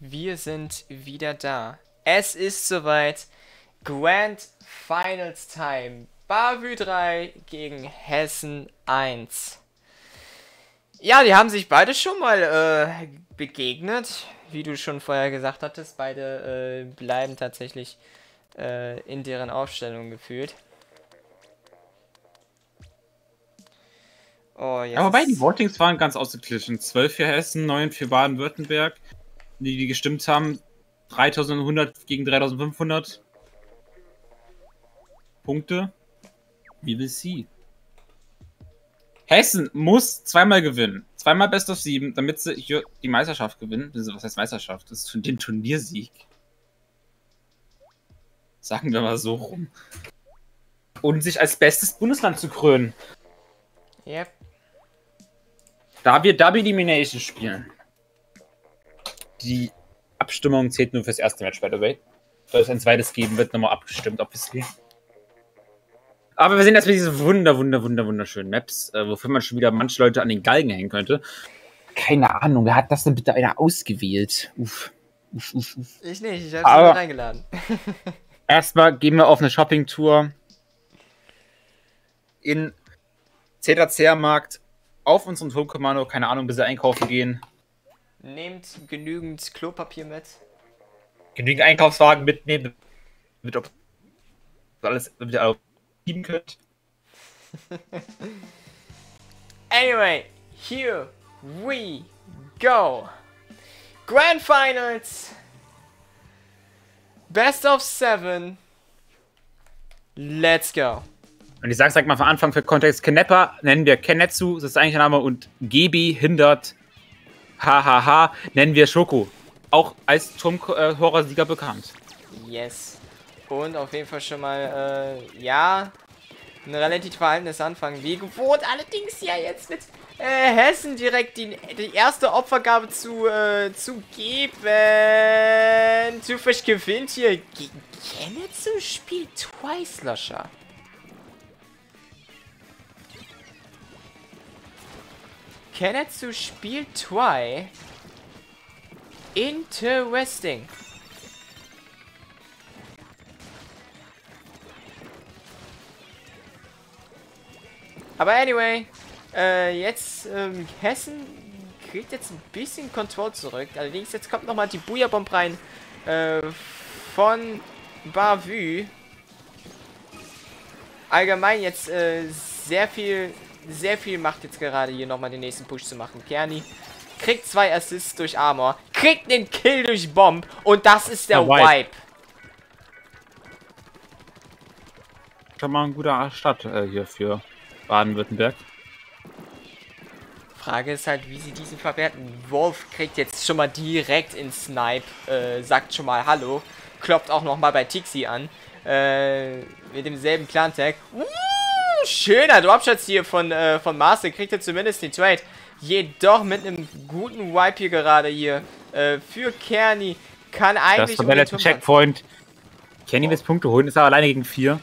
wir sind wieder da. Es ist soweit. Grand Finals Time. Bavü 3 gegen Hessen 1. Ja, die haben sich beide schon mal äh, begegnet. Wie du schon vorher gesagt hattest, beide äh, bleiben tatsächlich äh, in deren Aufstellung gefühlt. Oh, jetzt. Aber bei die Votings waren ganz ausgeglichen. 12 für Hessen, 9 für Baden-Württemberg. Die, die gestimmt haben, 3100 gegen 3500 Punkte. Wie will sie? Hessen muss zweimal gewinnen. Zweimal Best of 7, damit sie hier die Meisterschaft gewinnen. Was heißt Meisterschaft? Das ist für den Turniersieg. Sagen wir mal so rum. Und sich als bestes Bundesland zu krönen. Yep. Da wir Double Elimination spielen. Die Abstimmung zählt nur fürs erste Match, by the way. Soll es ein zweites geben, wird nochmal abgestimmt, obviously. Aber wir sehen erstmal diese wunder, wunder, wunder, wunderschönen Maps, äh, wofür man schon wieder manche Leute an den Galgen hängen könnte. Keine Ahnung, wer hat das denn bitte einer ausgewählt? Uff. Uff, uff, uff. Ich nicht, ich habe sie reingeladen. erstmal gehen wir auf eine Shopping-Tour in Zederzehrmarkt auf unserem Turmkommando, keine Ahnung, bis wir einkaufen gehen. Nehmt genügend Klopapier mit. Genügend Einkaufswagen mitnehmen, damit ihr alles wieder schieben könnt. anyway, here we go. Grand Finals. Best of Seven. Let's go. Und ich sage sag mal von Anfang für Kontext, Keneppa nennen wir Kenetsu, das ist eigentlich der Name, und Gebi hindert hahaha, nennen wir Schoko. Auch als Turmhorror-Sieger bekannt. Yes. Und auf jeden Fall schon mal, äh, ja, ein relativ verhaltenes Anfang. Wie gewohnt, allerdings ja jetzt mit äh, Hessen direkt die, die erste Opfergabe zu, äh, zu geben. Zufällig gewinnt hier gegen Kenetsu spielt Twice Lusher. Kenetsu spielt Twi. Interesting. Aber anyway, äh, jetzt ähm, Hessen kriegt jetzt ein bisschen Kontrolle zurück. Allerdings jetzt kommt nochmal die Booyah-Bomb rein äh, von Bavü. Allgemein jetzt äh, sehr viel sehr viel macht jetzt gerade hier nochmal den nächsten Push zu machen. Kerni kriegt zwei Assists durch Armor, kriegt den Kill durch Bomb und das ist der oh, Wipe. Schon mal ein guter Start äh, hier für Baden-Württemberg. Frage ist halt, wie sie diesen verwerten. Wolf kriegt jetzt schon mal direkt in Snipe, äh, sagt schon mal Hallo, klopft auch nochmal bei Tixi an, äh, mit demselben Clan-Tag. Uh! Schöner Dropshots hier von, äh, von Master. Kriegt er zumindest den Trade. Jedoch mit einem guten Wipe hier gerade hier. Äh, für Kerny. Kann eigentlich... Das ist der Checkpoint. Kerny oh. will Punkte holen, ist aber alleine gegen vier.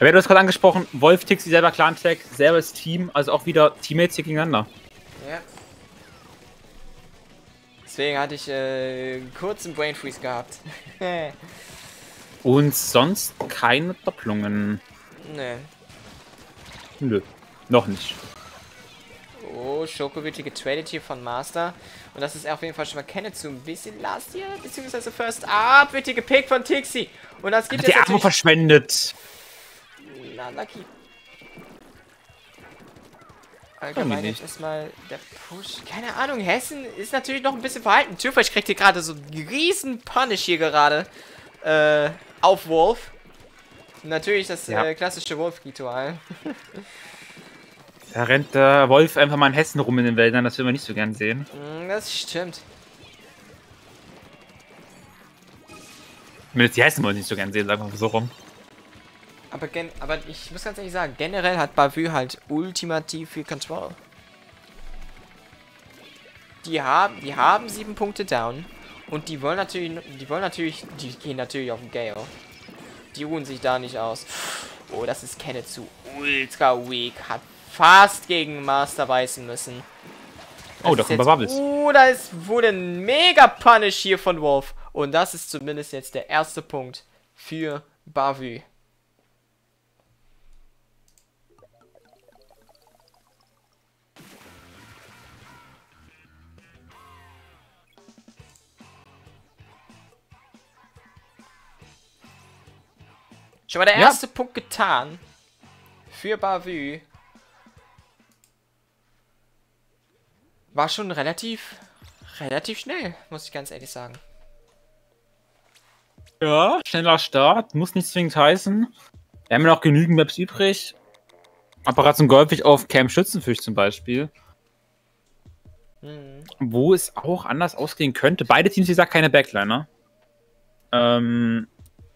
Aber du hast gerade angesprochen, Wolf Tixi selber Clan-Tag, selber das Team, also auch wieder Teammates hier gegeneinander. Ja. Deswegen hatte ich äh, kurz einen Brain Freeze gehabt. Und sonst keine Doppelungen. Nee. Nö, noch nicht. Oh, Schoko wird hier getradet hier von Master. Und das ist auf jeden Fall schon mal Kenneth zu ein bisschen last hier, beziehungsweise First Up wird hier gepickt von Tixi. Und das gibt Hat jetzt die Arme verschwendet. Na, Lucky. Allgemein jetzt erstmal der Push. Keine Ahnung, Hessen ist natürlich noch ein bisschen verhalten. Türfleisch kriegt hier gerade so einen riesen Punish hier gerade äh, auf Wolf. Natürlich das ja. äh, klassische Wolf-Ritual. da rennt der Wolf einfach mal in Hessen rum in den Wäldern, das will man nicht so gern sehen. Mm, das stimmt. Zumindest die Hessen wollen nicht so gern sehen, sagen wir mal so rum. Aber, aber ich muss ganz ehrlich sagen, generell hat Bavü halt ultimativ viel Control. Die haben, die haben sieben Punkte down. Und die wollen natürlich, die wollen natürlich, die gehen natürlich auf den Gale. Die ruhen sich da nicht aus. Oh, das ist Kenneth zu ultra weak. Hat fast gegen Master beißen müssen. Oh, da kommt Bubbles. Uh, da ist, wurde ein mega Punish hier von Wolf. Und das ist zumindest jetzt der erste Punkt für Bavü. Schon mal der Ja. erste Punkt getan für Bavü. War schon relativ, relativ schnell, muss ich ganz ehrlich sagen. Ja, schneller Start, muss nicht zwingend heißen. Wir haben ja noch genügend Maps übrig. Apparat zum Golfig auf Camp Schützenfisch zum Beispiel. Hm. Wo es auch anders ausgehen könnte. Beide Teams, wie gesagt, keine Backliner. Ähm,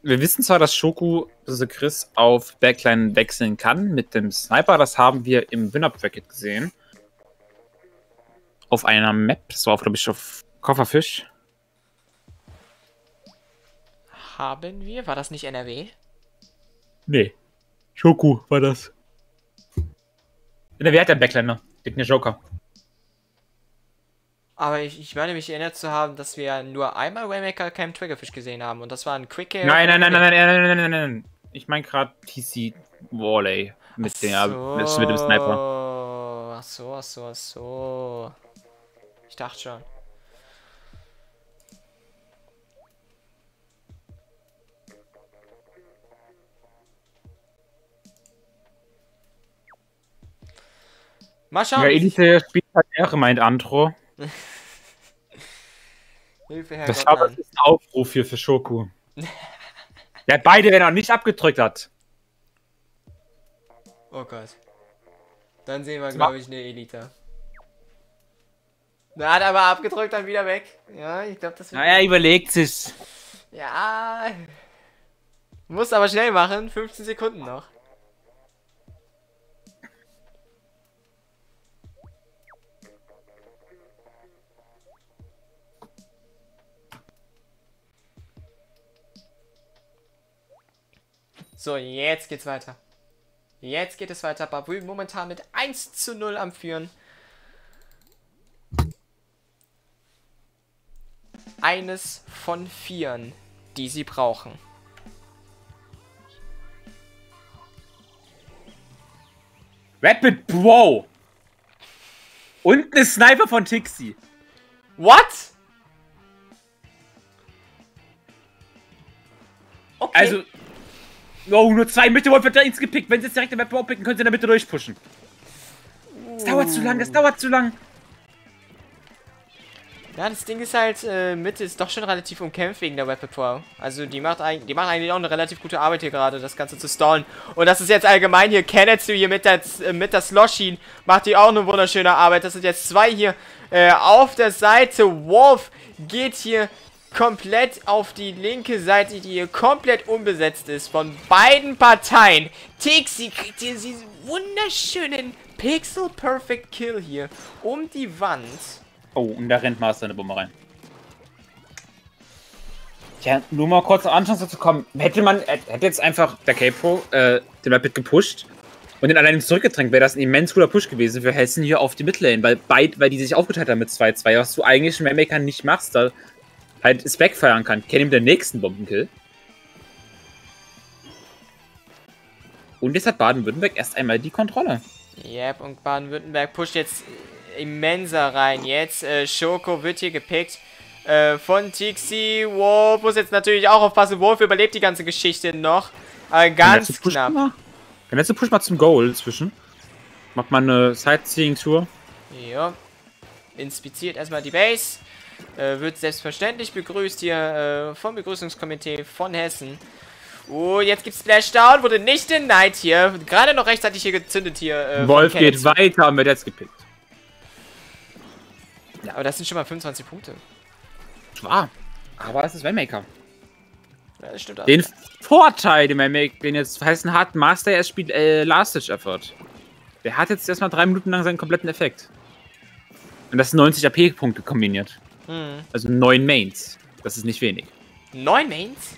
wir wissen zwar, dass Shoku, also Chris, auf Backline wechseln kann mit dem Sniper. Das haben wir im Winner-Bracket gesehen. Auf einer Map. Das war, glaube ich, auf Kofferfisch. Haben wir? War das nicht NRW? Nee. Shoku war das. Wer hat der Backliner? Gibt eine Joker. Aber ich, ich meine mich erinnert zu haben, dass wir nur einmal Waymaker Camp Triggerfish gesehen haben und das war ein Quick Air. Nein, nein, nein, nein, nein, nein, nein, nein, nein. Ich meine gerade TC Walley mit, der, mit, mit dem Sniper. Ach so, ach so, ach so. Ich dachte schon. Mal schauen. Ja, Elite spielt halt meint Antro. Hilfe, glaube, das ist ein Aufruf hier für Shoku. Der hat beide, wenn er nicht abgedrückt hat. Oh Gott. Dann sehen wir, glaube ich, eine Elite. Na, hat aber abgedrückt, dann wieder weg. Ja, ich glaube, das wird. Naja, überlegt sich. Ja. Muss aber schnell machen. 15 Sekunden noch. So, jetzt geht's weiter. Jetzt geht es weiter. Babu momentan mit 1 zu 0 am Führen. Eines von vieren, die sie brauchen. Rapid Bro. Und eine Sniper von Tixi. What? Okay. Also. Oh, nur zwei Mitte Wolf wird da ins gepickt. Wenn sie jetzt direkt der Bro picken, können sie in der Mitte durchpushen. Das dauert zu lang, das dauert zu lang. Ja, das Ding ist halt, äh, Mitte ist doch schon relativ umkämpft wegen der Weapon Pro. Also die macht, eigentlich, die macht eigentlich auch eine relativ gute Arbeit hier gerade, das Ganze zu stallen. Und das ist jetzt allgemein hier, Kennetsu hier mit der, äh, mit der Sloshin macht die auch eine wunderschöne Arbeit. Das sind jetzt zwei hier äh, auf der Seite. Wolf geht hier komplett auf die linke Seite, die hier komplett unbesetzt ist von beiden Parteien. Tixi kriegt hier diesen wunderschönen Pixel Perfect Kill hier um die Wand. Oh, und da rennt Master eine Bombe rein. Tja, nur mal kurz eine Anchance zu kommen. Hätte man, hätte jetzt einfach der K-Pro äh, den Rapid gepusht und den allein zurückgedrängt, wäre das ein immens cooler Push gewesen für Hessen hier auf die Midlane, weil, beid, weil die sich aufgeteilt haben mit 2-2, was du eigentlich im Rainmaker nicht machst, da halt es backfeiern kann. Kenny mit dem nächsten Bombenkill. Und jetzt hat Baden-Württemberg erst einmal die Kontrolle. Yep, und Baden-Württemberg pusht jetzt immenser rein. Jetzt, äh, Schoko wird hier gepickt äh, von Tixi. Wolf muss jetzt natürlich auch aufpassen. Wolf überlebt die ganze Geschichte noch. Aber ganz knapp. Mal? Der letzte Push mal zum Goal zwischen. Macht mal eine Sightseeing-Tour. Ja. Inspiziert erstmal die Base. Äh, wird selbstverständlich begrüßt hier äh, vom Begrüßungskomitee von Hessen. Oh, jetzt gibt's Splashdown, wurde nicht denied hier. Gerade noch rechtzeitig hier gezündet hier. Äh, Wolf geht weiter und wird jetzt gepickt. Ja, aber das sind schon mal 25 Punkte. Schwa. Aber es ist Waymaker. Ja, das stimmt auch. Den Vorteil, den Waymaker, den jetzt heißen hat, Master erst spielt äh, Last-Ditch-Effort. Der hat jetzt erstmal drei Minuten lang seinen kompletten Effekt. Und das sind 90 AP-Punkte kombiniert. Hm. Also neun Mains. Das ist nicht wenig. Neun Mains?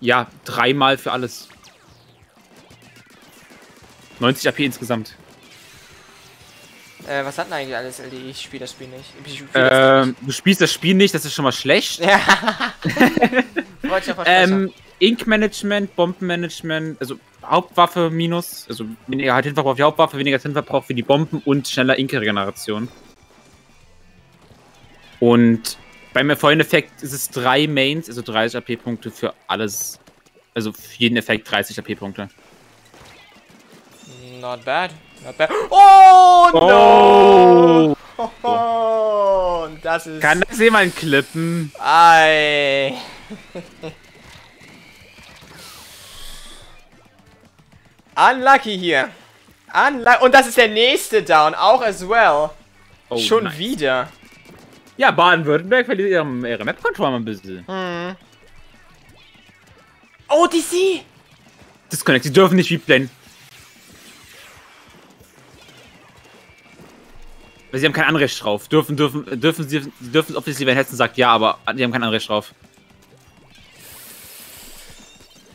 Ja, dreimal für alles. 90 AP insgesamt. Äh, was hat denn eigentlich alles LDE? Ich spiele das Spiel nicht. Ich spiel das Ähm, du spielst das Spiel nicht, das ist schon mal schlecht. nicht. Ja. Wollte ich auf Ähm, Ink-Management, Bombenmanagement, also Hauptwaffe minus, also weniger halt Tinverbrauch auf die Hauptwaffe, weniger Tinverbrauch für die Bomben und schneller Ink-Regeneration. Und beim Erfolgen-Effekt ist es drei Mains, also 30 AP-Punkte für alles. Also für jeden Effekt 30 AP-Punkte. Not bad. Not bad. Oh, no! Oh! Oh, und das ist... Kann das jemand klippen? Ei. Unlucky hier. Unlucky. Und das ist der nächste Down, auch as well. Oh, Schon nice. wieder. Ja, Baden-Württemberg verliert ihre, ihre Map-Controller ein bisschen. Hm. Oh, DC! Disconnect, sie dürfen nicht replayen. Weil sie haben kein Anrecht drauf. Dürfen, dürfen, dürfen sie, sie dürfen obviously, wenn Hetzen sagt ja, aber die haben kein Anrecht drauf.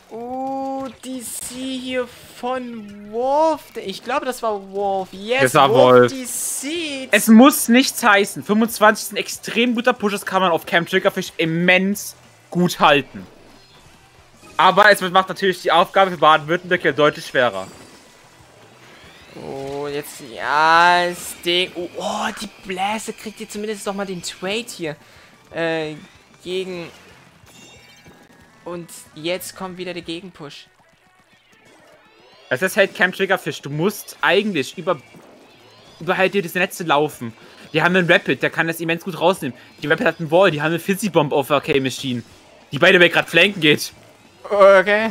Oh, DC hier von Wolf. Ich glaube, das war Wolf. Yes, Das war Wolf. DC. Es muss nichts heißen. 25 ist ein extrem guter Push, das kann man auf Camp Triggerfish immens gut halten. Aber es macht natürlich die Aufgabe für Baden-Württemberg ja deutlich schwerer. Oh, jetzt, ja, das Ding. Oh, oh, die Bläse kriegt ihr zumindest doch mal den Trade hier. Äh, gegen. Und jetzt kommt wieder der Gegenpush. Es ist halt Camp Triggerfish. Du musst eigentlich über, über halt dir diese Netze laufen. Die haben einen Rapid, der kann das immens gut rausnehmen. Die Rapid hat einen Wall, die haben eine Fizzy Bomb auf der K-Machine. Die beide Way gerade flanken geht. Okay.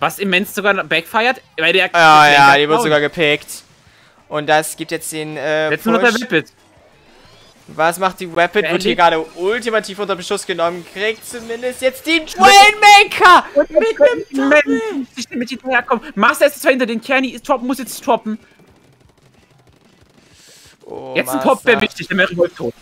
Was immens sogar backfired, weil der. Ja, der ja, Flanker die wird sogar gepickt. Und das gibt jetzt den, äh, Jetzt nur noch der Push. Rapid. Was macht die Rapid? Wird hier gerade ultimativ unter Beschuss genommen. Kriegt zumindest jetzt den Trainmaker! Mit einem Mensch, ich mit hinterherkommen. Master ist zwar hinter den Kerni, ist droppen, muss jetzt droppen. Oh, Jetzt ein. Top wäre wichtig, dann wäre Wolf tot.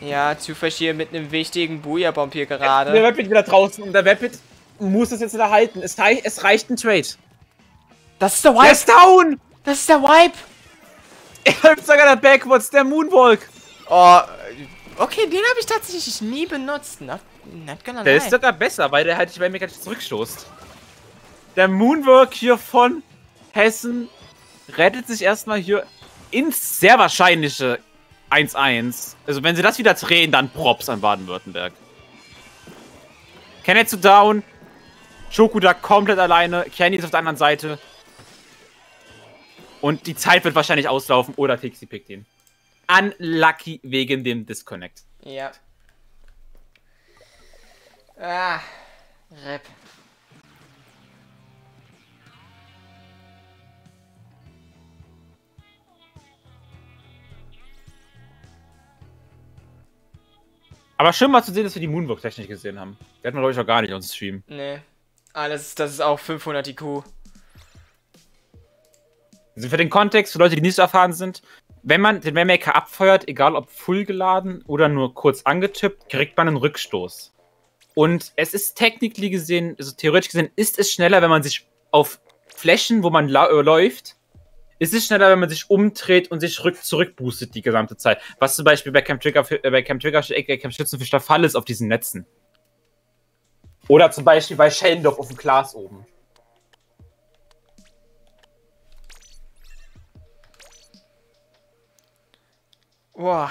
Ja, Zufash hier mit einem wichtigen Booyah-Bomb hier Der gerade. Rapid wieder draußen und der Rapid muss es jetzt wieder halten. Es, es reicht ein Trade. Das ist der Der Wipe! ist down! Das ist der Wipe! Er läuft sogar der Backwards, der Moonwalk. Oh, okay, den habe ich tatsächlich nie benutzt. Not, not gonna Der lie. ist sogar besser, weil der halt nicht bei mir ganz zurückstoßt. Der Moonwalk hier von Hessen rettet sich erstmal hier ins sehr wahrscheinliche 1-1. Also wenn sie das wieder drehen, dann Props an Baden-Württemberg. Kenneth zu down. Shoku da komplett alleine. Kenny ist auf der anderen Seite. Und die Zeit wird wahrscheinlich auslaufen oder Tixi pickt ihn. Unlucky wegen dem Disconnect. Ja. Ah, Rip. Aber schön mal zu sehen, dass wir die Moonwalk-Technik gesehen haben. Die hatten wir, glaube ich, auch gar nicht auf dem Stream. Nee. Ah, das ist, das ist auch 500 IQ. Also für den Kontext, für Leute, die nicht so erfahren sind, wenn man den Waymaker abfeuert, egal ob full geladen oder nur kurz angetippt, kriegt man einen Rückstoß. Und es ist technically gesehen, also theoretisch gesehen, ist es schneller, wenn man sich auf Flächen, wo man äh, läuft, ist es schneller, wenn man sich umdreht und sich rück zurückboostet die gesamte Zeit. Was zum Beispiel bei Camp Trigger, äh, bei Camp Trigger, äh, Camp Schützenfisch der Fall ist auf diesen Netzen. Oder zum Beispiel bei Shelendorf auf dem Glas oben. Boah.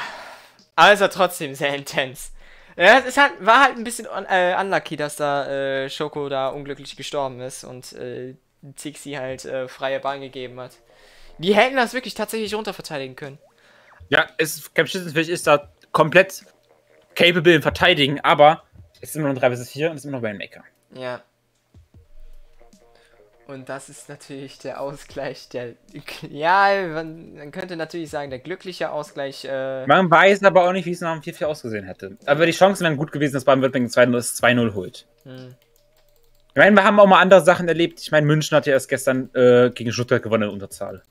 Also trotzdem sehr intens. Ja, es halt, war halt ein bisschen un äh, unlucky, dass da äh, Schoko da unglücklich gestorben ist und äh, Tixi halt äh, freie Bahn gegeben hat. Die hätten das wirklich tatsächlich runterverteidigen können. Ja, es, Camp Schützenfisch ist da komplett capable im Verteidigen, aber es ist immer noch 3 vs 4 und es ist immer noch Rainmaker. Ja. Und das ist natürlich der Ausgleich, der. Ja, man, man könnte natürlich sagen, der glückliche Ausgleich. Äh, Man weiß aber auch nicht, wie es nach dem 4-4 ausgesehen hätte. Aber die Chancen wären gut gewesen, dass Baden-Württemberg 2-0 das 2-0 holt. hm. Ich meine, wir haben auch mal andere Sachen erlebt. Ich meine, München hat ja erst gestern äh, gegen Stuttgart gewonnen in Unterzahl.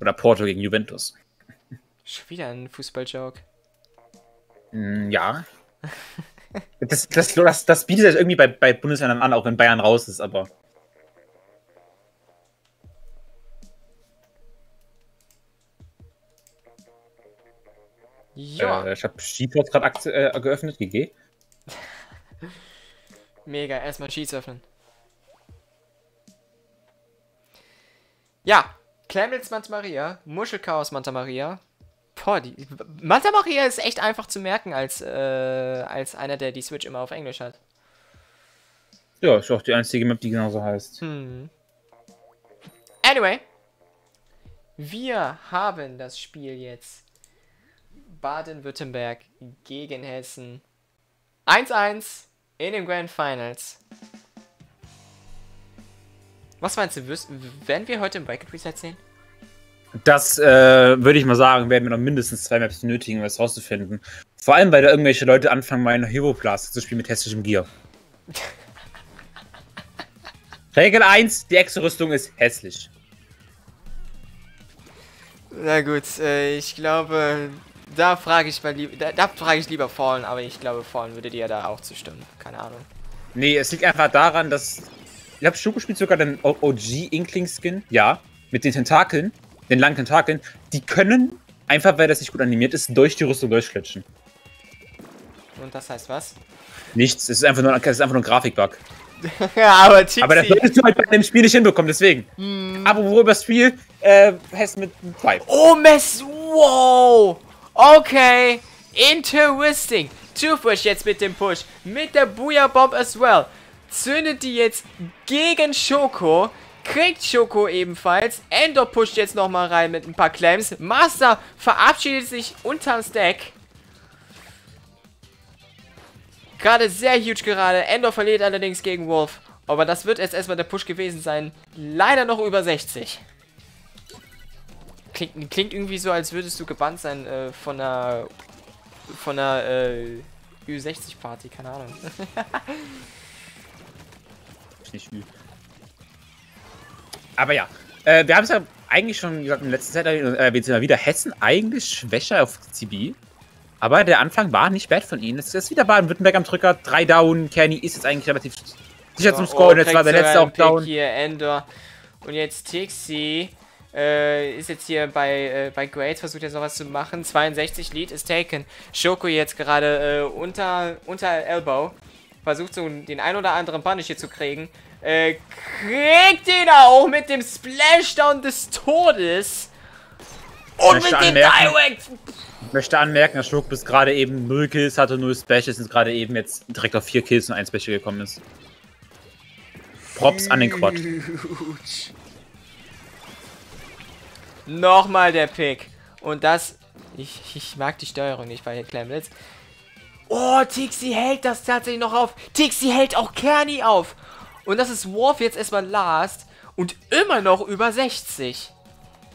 Oder Porto gegen Juventus. Schon wieder ein Fußballjoke. Mm, ja. Das, das, das, das bietet sich irgendwie bei, bei Bundesländern an, auch wenn Bayern raus ist, aber. Ja. Äh, ich habe Skiport gerade äh, geöffnet, GG. Mega, erstmal Cheats öffnen. Ja, Clemens Manta Maria, Muschelchaos Manta Maria, Boah, die, Manta Maria ist echt einfach zu merken als, äh, als einer, der die Switch immer auf Englisch hat. Ja, ist auch die einzige Map, die genauso heißt. Hm. Anyway, wir haben das Spiel jetzt Baden-Württemberg gegen Hessen 1-1 in den Grand Finals. Was meinst du, wirst, werden wir heute im Bracket Reset sehen? Das äh, würde ich mal sagen, werden wir noch mindestens zwei Maps benötigen, um das rauszufinden. Vor allem, weil da irgendwelche Leute anfangen, meinen Hero Blast zu spielen mit hessischem Gear. Regel 1, die Exo-Rüstung ist hässlich. Na gut, äh, ich glaube, da frage ich mal lieber, da, da frage ich lieber Fallen, aber ich glaube, Fallen würde dir da auch zustimmen. Keine Ahnung. Nee, es liegt einfach daran, dass. Ich glaube, Schoko spielt sogar den OG-Inkling-Skin. Ja. Mit den Tentakeln, den langen Tentakeln. Die können, einfach weil das nicht gut animiert ist, durch die Rüstung durchklitschen. Und das heißt was? Nichts. Es ist einfach nur, es ist einfach nur ein Grafikbug. ja, aber Tixi. Aber das solltest du halt bei dem Spiel nicht hinbekommen, deswegen. Hm. Aber worüber das Spiel, äh, heißt mit 2. Oh, Mess. Wow. Okay. Interesting. Toothbrush jetzt mit dem Push. Mit der Booyah Bomb as well. Zündet die jetzt gegen Schoko. Kriegt Schoko ebenfalls. Endor pusht jetzt nochmal rein mit ein paar Claims. Master verabschiedet sich unterm Stack. Gerade sehr huge gerade. Endor verliert allerdings gegen Wolf. Aber das wird jetzt erstmal der Push gewesen sein. Leider noch über 60. Klingt, klingt irgendwie so, als würdest du gebannt sein äh, von einer von einer äh, Ü60-Party, keine Ahnung. nicht viel. Aber ja, äh, wir haben es ja eigentlich schon gesagt, in letzter Zeit erwähnt immer wieder, Hessen eigentlich schwächer auf CB. Aber der Anfang war nicht bad von ihnen. Es ist wieder Baden-Württemberg am Drücker, drei down. Kenny ist jetzt eigentlich relativ sicher zum Score. und jetzt war der letzte auch down. Hier, Endor. Und jetzt Tixi äh, ist jetzt hier bei, äh, bei Grades, versucht jetzt noch was zu machen. 62 Lead ist taken. Shoko jetzt gerade äh, unter, unter Elbow. Versucht so den ein oder anderen Punish hier zu kriegen. Äh, kriegt ihn auch mit dem Splashdown des Todes. Und mit dem Direct. Ich möchte anmerken, dass Schurk bis gerade eben 0 Kills hatte, 0 Specials und gerade eben jetzt direkt auf 4 Kills und 1 Special gekommen ist. Props an den Quad. Nochmal der Pick. Und das. Ich, ich mag die Steuerung nicht bei Clamblitz. Oh, Tixi hält das tatsächlich noch auf. Tixi hält auch Kerni auf. Und das ist Worf jetzt erstmal last. Und immer noch über 60.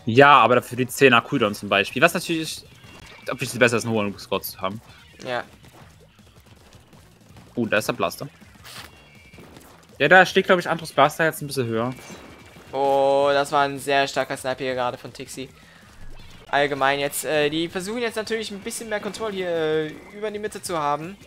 Ja, aber dafür die 10er Cooldown zum Beispiel. Was natürlich ob ich besser als einen hohen Score zu haben. Ja. Uh, da ist der Blaster. Ja, da steht, glaube ich, Andros Blaster jetzt ein bisschen höher. Oh, das war ein sehr starker Sniper hier gerade von Tixi. Allgemein jetzt, äh, die versuchen jetzt natürlich ein bisschen mehr Kontrolle hier äh, über die Mitte zu haben.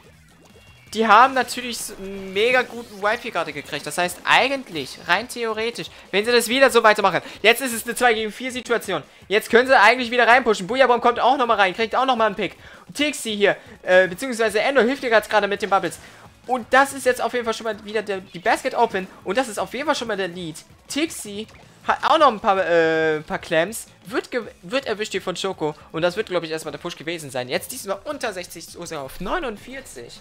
Die haben natürlich einen mega guten hier gerade gekriegt. Das heißt, eigentlich, rein theoretisch, wenn sie das wieder so weitermachen. Jetzt ist es eine 2 gegen 4 Situation. Jetzt können sie eigentlich wieder reinpushen. Bujabom kommt auch nochmal rein, kriegt auch nochmal einen Pick. Tixi hier, äh, beziehungsweise Endo hilft dir gerade mit den Bubbles. Und das ist jetzt auf jeden Fall schon mal wieder der, die Basket Open. Und das ist auf jeden Fall schon mal der Lead. Tixi hat auch noch ein paar, äh, paar Clamps. Wird, wird erwischt hier von Schoko. Und das wird, glaube ich, erstmal der Push gewesen sein. Jetzt diesmal unter 60, sogar auf 49.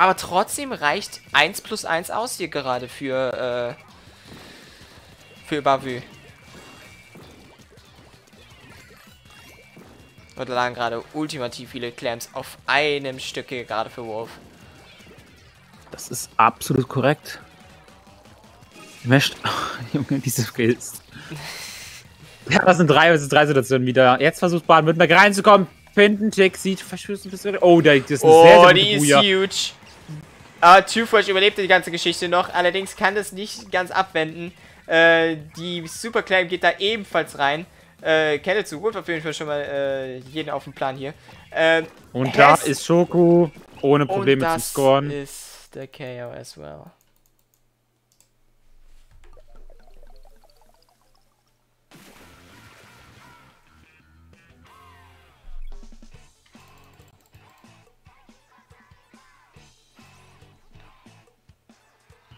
Aber trotzdem reicht 1 plus 1 aus hier gerade für, äh, für Bavü. Und da lagen gerade ultimativ viele Clamps auf einem Stück hier gerade für Wolf. Das ist absolut korrekt. Möchte. Junge, diese Skills. ja, das sind drei, das sind drei Situationen wieder. Jetzt versucht Baden-Württemberg reinzukommen. Finden, Tick sieht verschwörst ein bisschen. Oh, das ist eine oh, sehr, sehr die Buja. ist huge. Uh, Twofold überlebte die ganze Geschichte noch, allerdings kann das nicht ganz abwenden. Äh, die Superclaim geht da ebenfalls rein. Äh, Kelle zu gut, auf jeden Fall schon mal äh, jeden auf dem Plan hier. Äh, und da ist Schoko ohne Probleme zu scoren. Das ist der KO as well.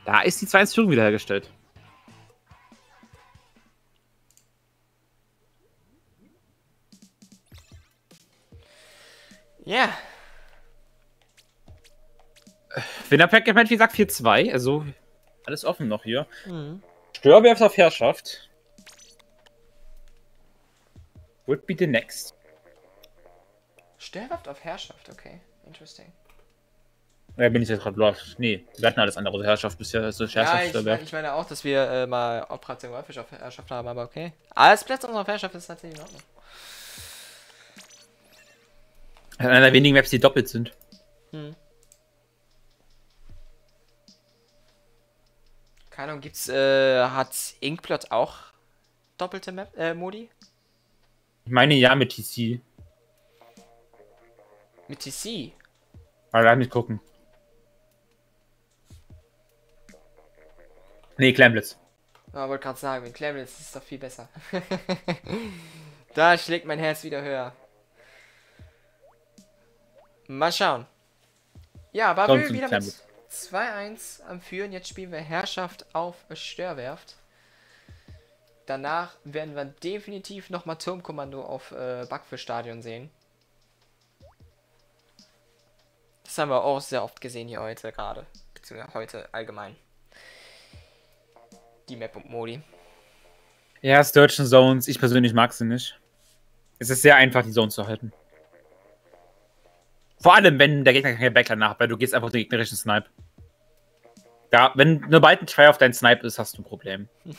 Da ist die 2 Führung wiederhergestellt. Ja. Winnerpack Match, wie gesagt, 4-2. Also alles offen noch hier. Mhm. Störwerfer auf Herrschaft. Would be the next. Störhaft auf Herrschaft, okay. Interesting. Ja, bin ich jetzt gerade lost. Nee, wir hatten alles andere. Herrschaft bisher, also Ja, Herrschaft, ich, Störwerfer. mein, ich meine auch, dass wir äh, mal Operation Wolfisch auf Herrschaft haben, aber okay. Alles Plätze unserer Herrschaft ist tatsächlich in Ordnung. Einer der wenigen Maps, die doppelt sind. Hm. Keine Ahnung, gibt's, äh, hat Inkplot auch doppelte Map, äh, Modi? Ich meine ja mit TC. Mit TC? Aber lass mich gucken. Nee, Klemblitz. Ja, wollte gerade sagen, mit Clemens ist es doch viel besser. da schlägt mein Herz wieder höher. Mal schauen. Ja, Babel wieder mit Clemens. 2-1 am Führen. Jetzt spielen wir Herrschaft auf Störwerft. Danach werden wir definitiv nochmal Turmkommando auf äh, Backfischstadion sehen. Das haben wir auch sehr oft gesehen hier heute gerade. Beziehungsweise heute allgemein. Die Map und Modi. Ja, Sturgeon Zones. Ich persönlich mag sie nicht. Es ist sehr einfach, die Zone zu halten. Vor allem, wenn der Gegner keine Backline nach, weil du gehst einfach den gegnerischen Snipe. Ja, wenn nur bald ein Try auf deinen Snipe ist, hast du ein Problem.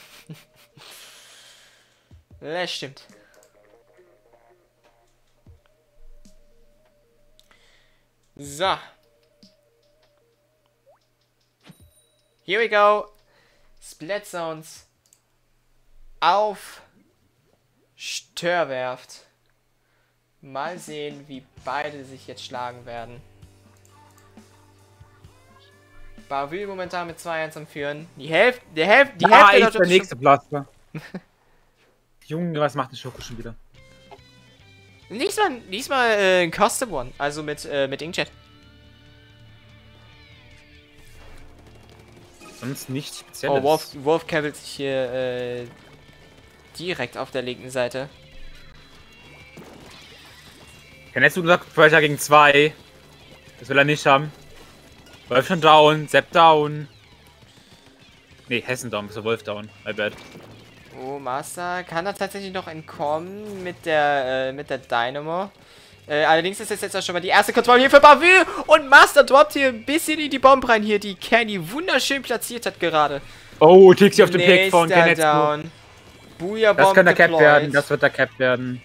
Das stimmt. So. Here we go. Split Zones auf Störwerft. Mal sehen, wie beide sich jetzt schlagen werden. Bavil momentan mit 2-1 am Führen. Die Hälfte, die Hälfte, die ah, Hälfte ist der der nächste Platz. ne? Junge, was macht die Schoko schon wieder? Diesmal, diesmal äh, ein Custom One, also mit, äh, mit Inkjet. Sonst nichts Spezielles. Oh, Wolf, Wolf cabbelt sich hier äh, direkt auf der linken Seite. Kennst du gesagt, Pressure gegen zwei? Das will er nicht haben. Wolf schon down, Sepp down. Nee, Hessen down, ist der Wolf down. My bad. Oh, Master kann da tatsächlich noch entkommen mit der, äh, mit der Dynamo. Äh, allerdings ist das jetzt auch schon mal die erste Kontrolle hier für Bavil. Und Master droppt hier ein bisschen in die Bombe rein hier, die Candy wunderschön platziert hat gerade. Oh, Tixi auf den Pick von Kenneth. down. Booyah Das kann der Cap werden, das wird der Cap werden.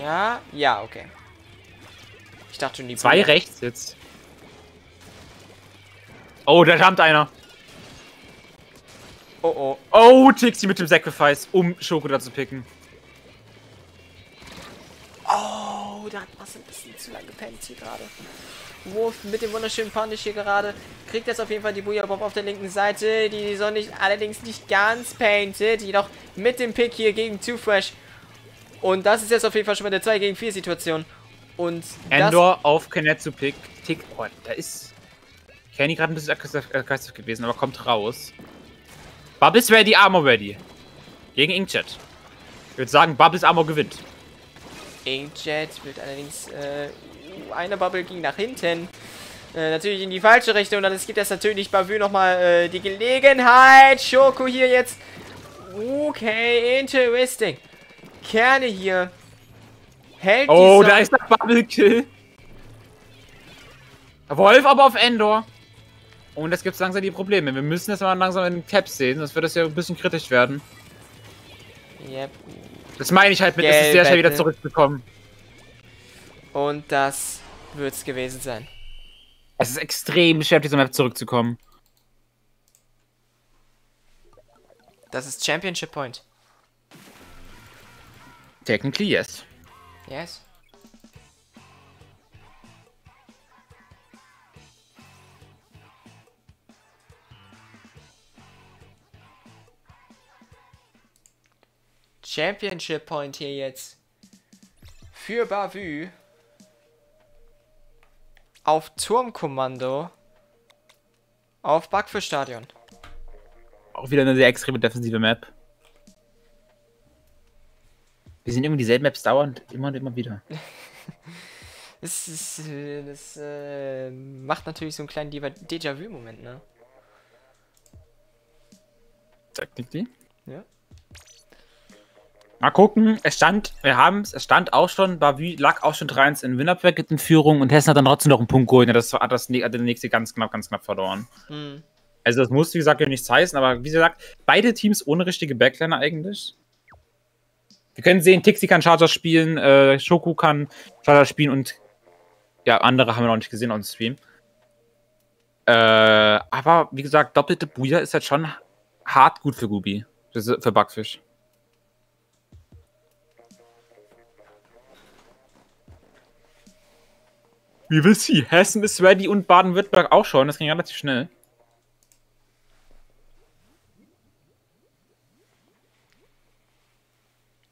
Ja, ja, okay. Ich dachte schon die Zwei Booyah- rechts jetzt. Oh, da jumpt einer. Oh, oh. Oh, Tixi mit dem Sacrifice, um Schoko da zu picken. Oh, da hat was ein bisschen zu lange gepennt hier gerade. Wolf mit dem wunderschönen Punish hier gerade. Kriegt jetzt auf jeden Fall die Booyah Bomb auf der linken Seite. Die soll nicht, allerdings nicht ganz painted. Jedoch mit dem Pick hier gegen Too Fresh. Und das ist jetzt auf jeden Fall schon mal eine 2 gegen 4 Situation. Und Endor auf Kenneth zu pick. Tick. Oh, da ist. Kenny gerade ein bisschen aggressiv gewesen, aber kommt raus. Bubbles ready, Armor ready. Gegen Inkjet. Ich würde sagen, Bubbles Armor gewinnt. Inkjet wird allerdings äh, eine Bubble ging nach hinten. Äh, natürlich in die falsche Richtung. Und dann gibt es natürlich Bavü nochmal äh, die Gelegenheit. Schoko hier jetzt. Okay, interesting. Kerne hier. Hält Oh, da ist der Bubble Kill. Wolf aber auf Endor. Und jetzt gibt es langsam die Probleme. Wir müssen jetzt mal langsam in den Caps sehen, sonst wird das ja ein bisschen kritisch werden. Yep. Das meine ich halt mit, es ist sehr schnell wieder zurückgekommen. Und das wird's gewesen sein. Es ist extrem schwer, auf diese Map zurückzukommen. Das ist Championship Point. Technically, yes. Yes. Championship Point hier jetzt für Bavü auf Turmkommando. Auf Backfischstadion. Auch wieder eine sehr extreme defensive Map. Wir sind irgendwie dieselben Maps dauernd, immer und immer wieder. Das, ist, äh, das äh, macht natürlich so einen kleinen Déjà-vu-Moment, ne? Die? Ja. Mal gucken, es stand, wir haben es, es stand auch schon, Bavü lag auch schon 3-1 in Winnerbracket in Führung und Hessen hat dann trotzdem noch einen Punkt geholt. Das hat das hat der nächste ganz knapp, ganz knapp verloren. Hm. Also das muss, wie gesagt, ja nichts heißen, aber wie gesagt, beide Teams ohne richtige Backliner eigentlich. Wir können sehen, Tixi kann Charger spielen, äh, Shoku kann Charger spielen und ja, andere haben wir noch nicht gesehen auf dem Stream. Äh, aber wie gesagt, doppelte Buja ist halt schon hart gut für Gubi, für, für Backfisch. Wie will sie? Hessen ist ready und Baden-Württemberg auch schon. Das ging relativ schnell.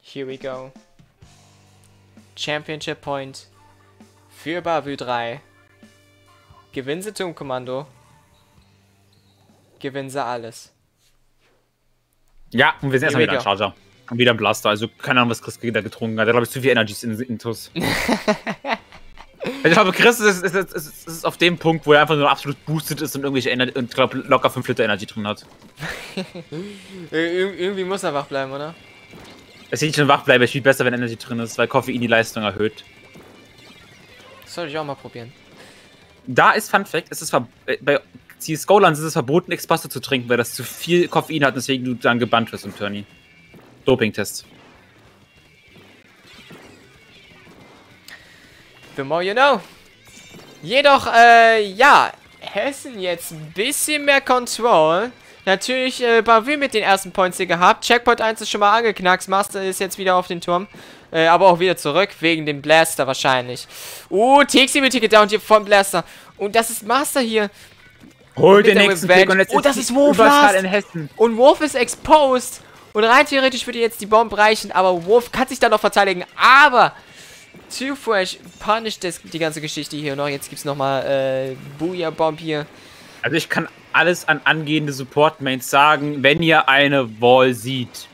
Here we go. Championship Point für Bavü 3. Gewinnen sie Turmkommando. Gewinnen sie alles. Ja, und wir sind erstmal wieder ein Charger. Und wieder ein Blaster. Also, keine Ahnung, was Chris da getrunken hat. Hat, glaube ich, zu viel Energies in, in Tuss. ich glaube, Chris ist, ist, ist, ist, auf dem Punkt, wo er einfach nur absolut boosted ist und irgendwelche Energie und, glaube locker 5 Liter Energie drin hat. Ir irgendwie muss er wach bleiben, oder? Es ist nicht schon wach bleiben, ist viel besser, wenn Energie drin ist, weil Koffein die Leistung erhöht. Das sollte ich auch mal probieren. Da ist Fun Fact, es ist äh, bei CSGO-Lands ist es verboten, Expasto zu trinken, weil das zu viel Koffein hat, deswegen du dann gebannt wirst im Tourney. Doping-Test. The more you know. Jedoch, äh, ja, Hessen jetzt ein bisschen mehr Control. Natürlich, äh, Bavü mit den ersten Points hier gehabt. Checkpoint 1 ist schon mal angeknackst. Master ist jetzt wieder auf den Turm. Äh, aber auch wieder zurück, wegen dem Blaster wahrscheinlich. Uh, Tixi wird hier gedownt hier vom Blaster. Und das ist Master hier. Hol Mit den nächsten. Pick und jetzt Oh, ist das ist Wolf Last. in Hessen. Und Wolf ist exposed. Und rein theoretisch würde jetzt die Bombe reichen, aber Wolf kann sich da noch verteidigen. Aber Too Fresh punisht das, die ganze Geschichte hier noch. Jetzt gibt es nochmal äh, Booyah Bomb hier. Also ich kann alles an angehende Support-Mains sagen, wenn ihr eine Wall seht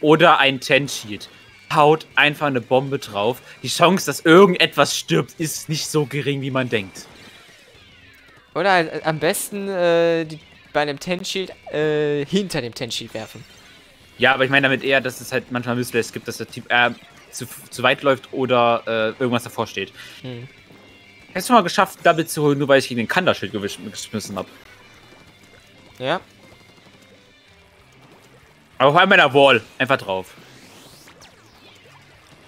oder ein Ten-Shield, haut einfach eine Bombe drauf. Die Chance, dass irgendetwas stirbt, ist nicht so gering, wie man denkt. Oder äh, am besten äh, die, bei einem Ten-Shield äh, hinter dem Ten-Shield werfen. Ja, aber ich meine damit eher, dass es halt manchmal Missplays gibt, dass der Typ äh, zu, zu weit läuft oder äh, irgendwas davor steht. Hm. Ich hab's schon mal geschafft, Double zu holen, nur weil ich gegen den Kanda-Schild geschmissen habe. Ja. Aber vor allem bei der Wall. Einfach drauf.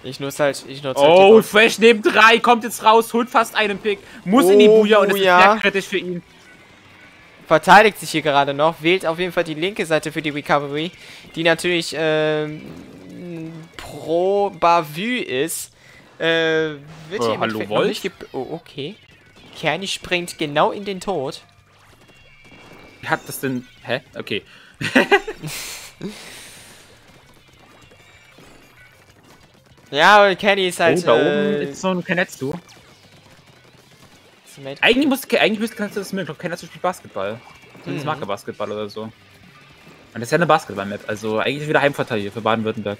Ich nutze halt, ich nutze halt Oh, Fresh neben drei, kommt jetzt raus, holt fast einen Pick, muss in die Oh, Buja und es ist Buja. sehr kritisch für ihn. Verteidigt sich hier gerade noch, wählt auf jeden Fall die linke Seite für die Recovery, die natürlich ähm, pro Bavü ist. Äh, wird Äh, hallo, Wolf? Oh, okay. Kerni springt genau in den Tod. Wie hat das denn. Hä? Okay. Ja, und Kenny ist halt. oh, da oben äh, ist so ein Kenetsu. Teammate. Eigentlich, muss, eigentlich müsste Kenetsu das mögen. Ich glaube, Kenetsu spielt Basketball. Zumindest Mhm. mag Basketball oder so. Und das ist ja eine Basketball-Map. Also eigentlich wieder Heimvorteil hier für Baden-Württemberg.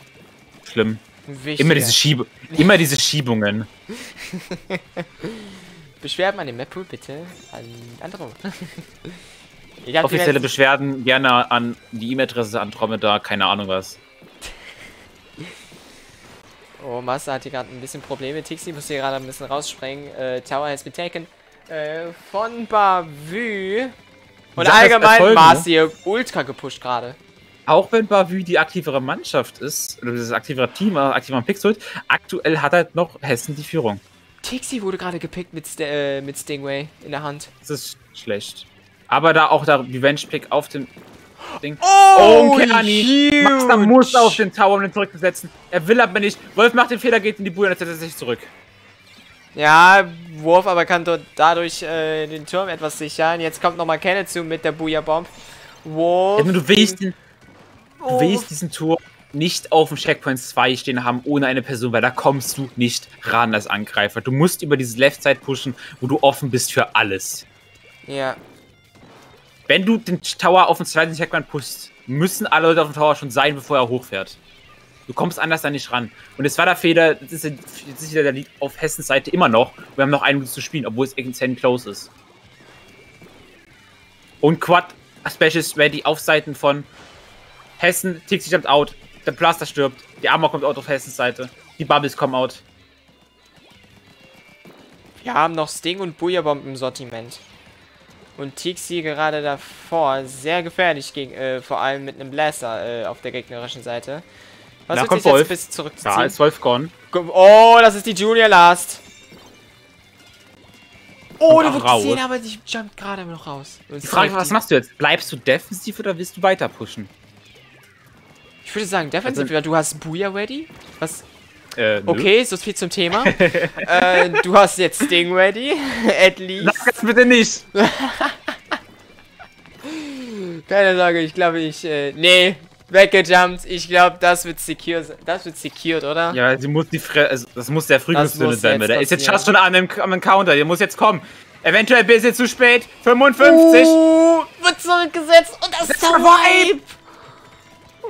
Schlimm. Wichtiger. Immer diese, Schiebe immer diese Schiebungen. Beschwerden an den Map bitte an hab Offizielle Beschwerden gerne an die E-Mail-Adresse Andromeda, keine Ahnung was. Oh, Master hat hier gerade ein bisschen Probleme. Tixi muss hier gerade ein bisschen rausspringen. Äh, Tower has been taken. Äh, von Bavü. Und ist allgemein Mars hier ultra gepusht gerade. Auch wenn Bavü die aktivere Mannschaft ist, oder das aktivere Team, äh, aktiver holt, aktuell hat halt noch Hessen die Führung. Tixi wurde gerade gepickt mit, St äh, mit Stingray in der Hand. Das ist schlecht. Aber da auch der Revenge-Pick auf dem Ding. Oh, und Kerni. Master muss auf den Tower, um den zurückzusetzen. Er will aber nicht. Wolf macht den Fehler, geht in die Bude und setzt sich zurück. Ja, Wurf aber kann dort dadurch äh, den Turm etwas sichern. Jetzt kommt nochmal Kenneth mit der Booyah Bomb. Wurf. Ja, du willst, den, du Oh. willst diesen Turm nicht auf dem Checkpoint 2 stehen haben ohne eine Person, weil da kommst du nicht ran als Angreifer. Du musst über diese Left Side pushen, wo du offen bist für alles. Ja. wenn du den Tower auf den zweiten Checkpoint pushst, müssen alle Leute auf dem Tower schon sein, bevor er hochfährt. Du kommst anders da nicht ran. Und es war der Fehler, das ist, ist der liegt auf Hessens Seite immer noch. Wir haben noch eine Minute zu spielen, obwohl es exzellent close ist. Und Quad Specials ready auf Seiten von Hessen. Tixi jumpt out. Der Plaster stirbt. Die Armor kommt out auf Hessens Seite. Die Bubbles kommen out. Wir haben noch Sting und Booyah-Bomb im Sortiment. Und Tixi gerade davor. Sehr gefährlich, gegen, äh, vor allem mit einem Blaster äh, auf der gegnerischen Seite. Was da kommt Wolf. Bis zurückzuziehen? Da ist Wolf gone. Oh, das ist die Junior Last. Oh, du wird gesehen, aber die jumpt gerade noch raus. Die Frage, was machst du jetzt? Bleibst du defensiv oder willst du weiter pushen? Ich würde sagen defensiv, also, du hast Booyah ready. Was? Äh, okay, so viel zum Thema. äh, du hast jetzt Sting ready. At least. Sag das bitte nicht. Keine Sorge, ich glaube, ich. Äh, nee, weggejumpt. Ich glaube, das wird secure, das wird secured, oder? Ja, sie muss die Fre also, das muss sehr früh gezündet werden. Der ist jetzt fast schon an dem, an dem Counter. Der muss jetzt kommen. Eventuell ein bisschen zu spät. 55. Uh, wird zurückgesetzt und das ist der Vibe.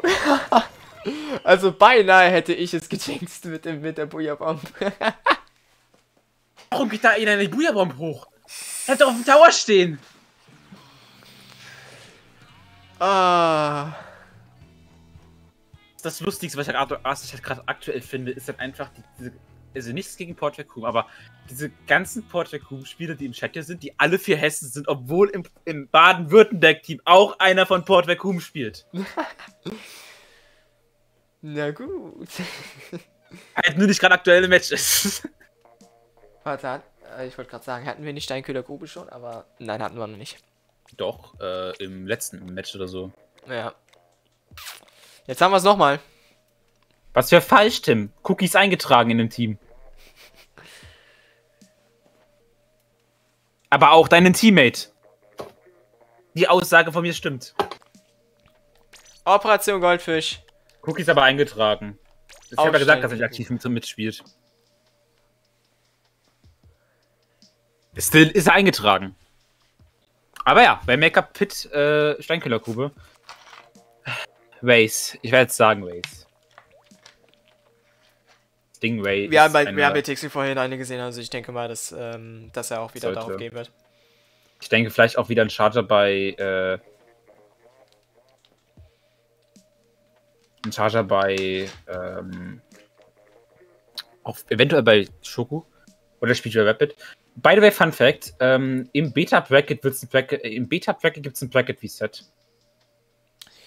also beinahe hätte ich es gejinxt mit, dem, mit der Booyah-Bomb. Warum geht da in eine Booyah-Bomb hoch? Er hat doch auf dem Tower stehen. Ah das Lustigste, was ich halt, halt gerade aktuell finde, ist halt einfach diese, also nichts gegen Port Vacuum, aber diese ganzen Port Vacuum-Spieler, die im Chat hier sind, die alle vier Hessen sind, obwohl im, im Baden-Württemberg-Team auch einer von Port Vacuum spielt. Na gut. halt nur nicht gerade aktuelle Matches. Warte, äh, ich wollte gerade sagen, hatten wir nicht Steinköhler Grube schon, aber nein, hatten wir noch nicht. Doch, äh, im letzten Match oder so. Ja, Jetzt haben wir es nochmal. Was für falsch, Tim. Cookies eingetragen in dem Team. Aber auch deinen Teammate. Die Aussage von mir stimmt. Operation Goldfisch. Cookies aber eingetragen. Ich habe ja gesagt, dass er nicht aktiv mit, mitspielt. Still ist er eingetragen. Aber ja, bei Make-up Pit äh, Steinkillergrube Waze. Ich werde jetzt sagen Waze. Stingray. Wir haben bei, wir haben bei Tixi vorhin eine gesehen, also ich denke mal, dass, ähm, dass er auch wieder sollte. darauf gehen wird. Ich denke vielleicht auch wieder ein Charger bei. Äh, ein Charger bei. Ähm, auf, eventuell bei Schoko. Oder spielt bei Rapid. By the way, Fun Fact: ähm, Im Beta-Bracket wird's ein Bracket, äh, im Beta-Bracket gibt es ein Bracket-Reset.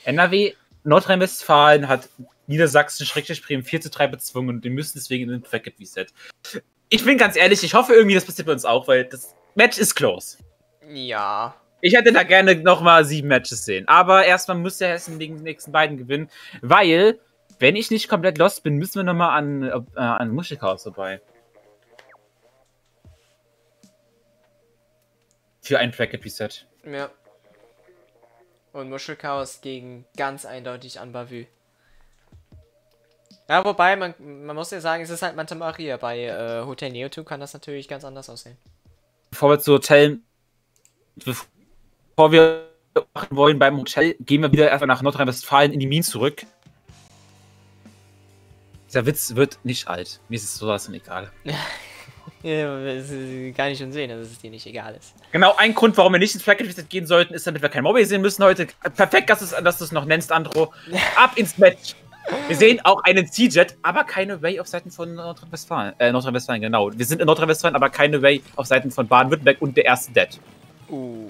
NRW Nordrhein-Westfalen hat Niedersachsen-Bremen 4 zu 3 bezwungen und die müssen deswegen in den Bracket Reset. Ich bin ganz ehrlich, ich hoffe irgendwie, das passiert bei uns auch, weil das Match ist close. Ja. Ich hätte da gerne nochmal sieben Matches sehen. Aber erstmal muss der Hessen die nächsten beiden gewinnen, weil, wenn ich nicht komplett lost bin, müssen wir nochmal an, äh, an Muschelchaos vorbei. Für ein Bracket Reset. Ja. Und Muschelchaos gegen ganz eindeutig an Bavü. Ja, wobei, man, man muss ja sagen, es ist halt Manta Maria. Bei äh, Hotel Neotu kann das natürlich ganz anders aussehen. Bevor wir zu Hotel, bevor wir machen wollen beim Hotel, gehen wir wieder erstmal nach Nordrhein-Westfalen in die Minen zurück. Dieser Witz wird nicht alt. Mir ist es sowas egal. gar nicht schon sehen, dass es dir nicht egal ist. Genau, ein Grund, warum wir nicht ins Flagged Reset gehen sollten, ist, damit wir kein Mobile sehen müssen heute. Perfekt, dass du es noch nennst, Andro. Ab ins Match. Wir sehen auch einen C-Jet, aber keine Way auf Seiten von Nordrhein-Westfalen. Äh, Nordrhein-Westfalen, genau. Wir sind in Nordrhein-Westfalen, aber keine Way auf Seiten von Baden-Württemberg und der erste Dead. Uh,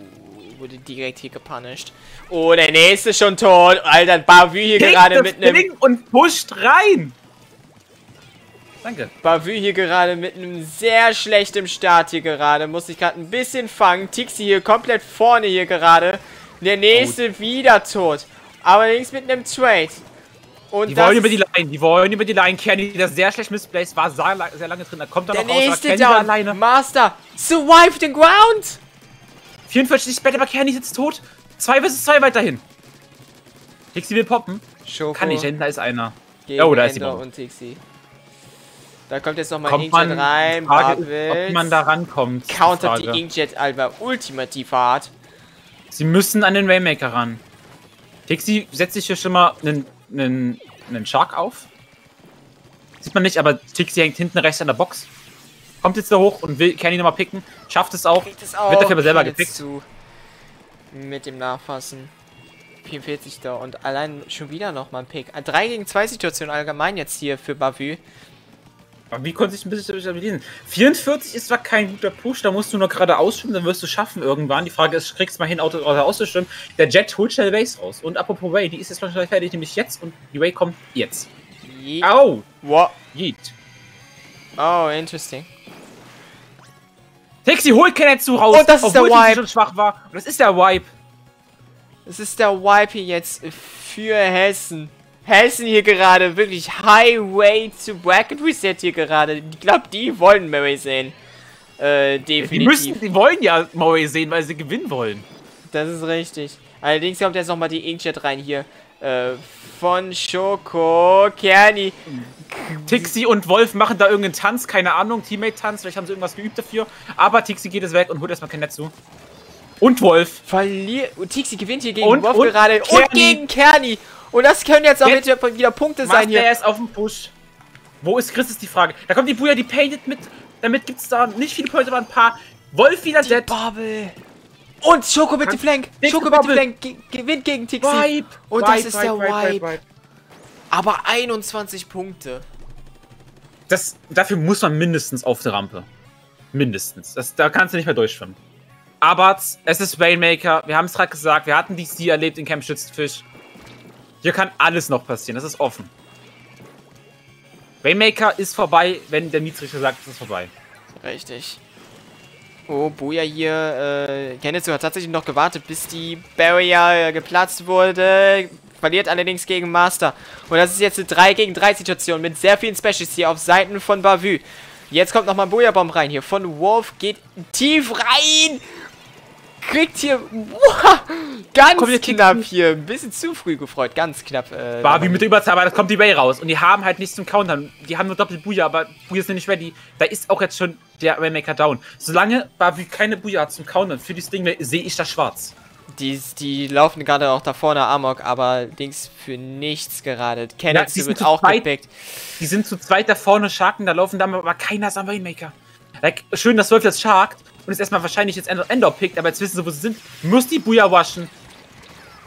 wurde direkt hier gepunished. Oh, der nächste schon tot. Alter, Bavü hier Take gerade mit einem... und pusht rein. Danke. Bavü hier gerade mit einem sehr schlechten Start hier gerade. Muss ich gerade ein bisschen fangen. Tixi hier komplett vorne hier gerade. Der nächste oh. wieder tot. Allerdings mit einem Trade. Und die wollen über die Line, die wollen über die Line. Kenny, das sehr schlecht misplaced, war sehr, sehr lange drin. Da kommt er noch raus, nächste aber Kenny down. alleine. Master, survive the ground. 44 Spät, aber Kenny ist jetzt tot. 2 vs 2 weiterhin. Tixi will poppen. Schoko. Kann nicht, da ist einer. oh, da ist die Bombe. und Tixi. Da kommt jetzt nochmal Inkjet rein. Frage ist, ob man da rankommt. Countert die Inkjet Alba ultimativ hart. Sie müssen an den Waymaker ran. Tixi setzt sich hier schon mal einen, einen, einen Shark auf. Sieht man nicht, aber Tixi hängt hinten rechts an der Box. Kommt jetzt da hoch und will Kenny nochmal picken. Schafft es auch. Es auch. Wird dafür aber selber gepickt. Zu. Mit dem Nachfassen. 44 da und allein schon wieder nochmal ein Pick. 3 gegen 2 Situation allgemein jetzt hier für Bavü. Aber wie konnte ich ein bisschen stabilisieren? 44 ist zwar kein guter Push, da musst du nur gerade ausschwimmen, dann wirst du schaffen irgendwann. Die Frage ist, kriegst du mal hin, Auto oder auszuschwimmen? Der Jet holt schnell Base raus. Und apropos Way, die ist jetzt schon fertig, nämlich jetzt und die Way kommt jetzt. Je Au! wow. Yeet. Oh, interesting. Tixi holt Kenetsu raus, Und das ist der Wipe. schon schwach war. Und das ist der Wipe. Es ist der Wipe hier jetzt für Hessen. Hessen hier gerade wirklich Highway to Bracket Reset hier gerade. Ich glaube, die wollen Murray sehen. Äh, Die definitiv. müssen, die wollen ja Murray sehen, weil sie gewinnen wollen. Das ist richtig. Allerdings kommt jetzt nochmal die Inkjet rein hier. Äh, von Schoko, Kerni. Tixi und Wolf machen da irgendeinen Tanz, keine Ahnung, Teammate-Tanz, vielleicht haben sie irgendwas geübt dafür. Aber Tixi geht es weg und holt erstmal Kenetsu. Und Wolf. Verliert. Und Tixi gewinnt hier gegen Und- Wolf und gerade. Und Kerni. gegen Kerni. Und das können jetzt auch Jetzt- wieder, wieder Punkte sein hier. er ist auf dem Push. Wo ist Chris, ist die Frage. Da kommt die Buja, die painted mit. Damit gibt es da nicht viele Points, aber ein paar. Wolf wieder Die dead. Bubble. Und Schoko mit dem Flank. Schoko mit dem. Flank. Ge gewinnt gegen Tixi. Wipe. Und Wipe, das ist der Wipe. Aber 21 Punkte. Das, dafür muss man mindestens auf der Rampe. Mindestens. Das, da kannst du nicht mehr durchschwimmen. Aber es ist Rainmaker. Wir haben es gerade gesagt. Wir hatten DC erlebt in Camp Schützfisch. Hier kann alles noch passieren. Das ist offen. Rainmaker ist vorbei, wenn der Mietzrichter sagt, es ist vorbei. Richtig. Oh, Boja hier. Äh, Kenneth hat tatsächlich noch gewartet, bis die Barrier äh, geplatzt wurde. Verliert allerdings gegen Master. Und das ist jetzt eine 3 gegen 3 Situation mit sehr vielen Specials hier auf Seiten von Bavü. Jetzt kommt nochmal ein Boja-Bomb rein hier. Von Wolf geht tief rein. Kriegt hier. Wow, ganz Komm, knapp hier. Ein bisschen zu früh gefreut. Ganz knapp. Äh, Barbie mit der Überzahl, aber da kommt die Way raus. Und die haben halt nichts zum Countern. Die haben nur doppelt Buja, aber Buja ist nicht ready. Da ist auch jetzt schon der Rainmaker down. Solange Barbie keine Buja hat zum Countern für die Stingray, sehe ich das schwarz. Die, die laufen gerade auch da vorne Amok, aber Dings für nichts gerade. Ja, Kenneth sind wird auch zweit. gepickt. Die sind zu zweit da vorne Sharken, da laufen da aber keiner ist am Rainmaker. Like, schön, dass Wolf jetzt sharkt und jetzt erstmal wahrscheinlich jetzt Endor, pickt, aber jetzt wissen sie, wo sie sind. Muss die Buja waschen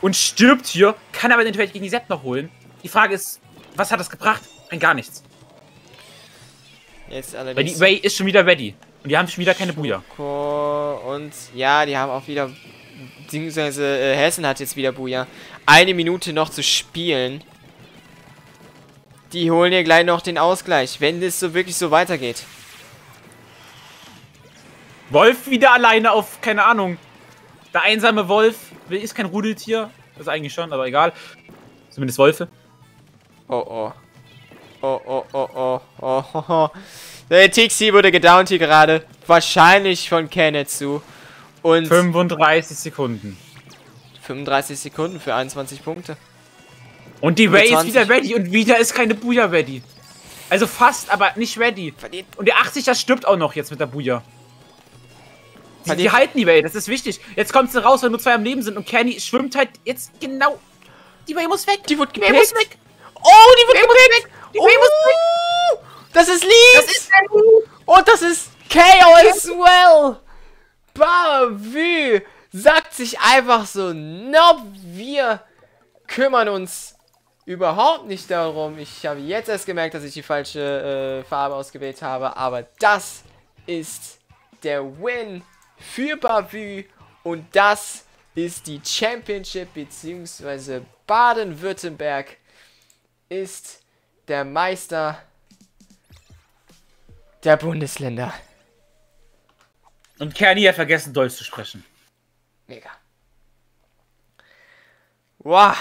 und stirbt hier, kann aber den vielleicht gegen die Sepp noch holen. Die Frage ist, was hat das gebracht? Ein gar nichts. Jetzt Weil allerdings. die Way ist schon wieder ready. Und die haben schon wieder keine Buja. Und ja, die haben auch wieder. Beziehungsweise äh, Hessen hat jetzt wieder Buja. Eine Minute noch zu spielen. Die holen hier gleich noch den Ausgleich, wenn es so wirklich so weitergeht. Wolf wieder alleine auf, keine Ahnung. Der einsame Wolf ist kein Rudeltier. Ist eigentlich schon, aber egal. Zumindest Wölfe. Oh oh. Oh oh oh oh oh oh. oh. Der Tixi wurde gedownt hier gerade. Wahrscheinlich von Kenneth zu. Und 35 Sekunden. 35 Sekunden für 21 Punkte. Und die Way ist 20. wieder ready und wieder ist keine Buja ready. Also fast, aber nicht ready. Und der 80er stirbt auch noch jetzt mit der Buja. Die, die halten die Way, das ist wichtig. Jetzt kommt sie raus, wenn nur zwei am Leben sind und Kenny schwimmt halt jetzt genau. Die Way muss weg. Die wird Die Way muss gepickt. weg. Oh, die wird gepickt. Die Way muss weg. Oh, das ist Leeds. Das ist Move. Und das ist KO as well. Bavü sagt sich einfach so, nope, wir kümmern uns überhaupt nicht darum. Ich habe jetzt erst gemerkt, dass ich die falsche äh, Farbe ausgewählt habe, aber das ist der Win für Bavü und das ist die Championship beziehungsweise Baden-Württemberg ist der Meister der Bundesländer. Und Kenny hat vergessen, Deutsch zu sprechen. Mega. Wow.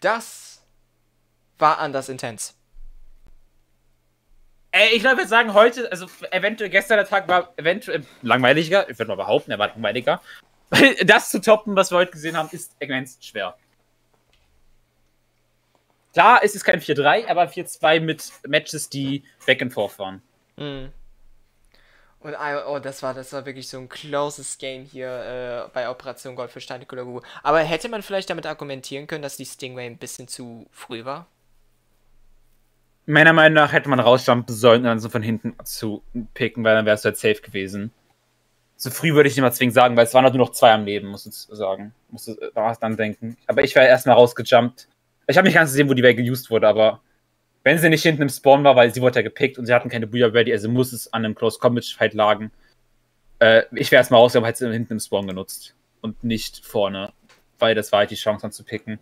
Das war anders intens. Ey, ich glaube, jetzt sagen heute, also eventuell gestern der Tag war eventuell langweiliger. Ich würde mal behaupten, er war langweiliger. Weil das zu toppen, was wir heute gesehen haben, ist immens schwer. Klar, es ist kein 4-3, aber 4-2 mit Matches, die back and forth waren. Mhm. Und oh, das war, das war wirklich so ein closes Game hier äh, bei Operation Gold für Steine Kulagu. Aber hätte man vielleicht damit argumentieren können, dass die Stingray ein bisschen zu früh war? Meiner Meinung nach hätte man rausjumpen sollen und dann so von hinten zu picken, weil dann wäre es halt safe gewesen. So früh würde ich nicht mal zwingend sagen, weil es waren halt nur noch zwei am Leben, musst du sagen. Musst du dann denken. Aber ich wäre erstmal rausgejumpt. Ich habe nicht ganz gesehen, wo die Welt geused wurde, aber wenn sie nicht hinten im Spawn war, weil sie wurde ja gepickt und sie hatten keine Booyah ready, also muss es an einem Close Combat Fight lagen. Äh, ich wäre erstmal rausgegangen, hätte sie hinten im Spawn genutzt und nicht vorne, weil das war halt die Chance dann zu picken.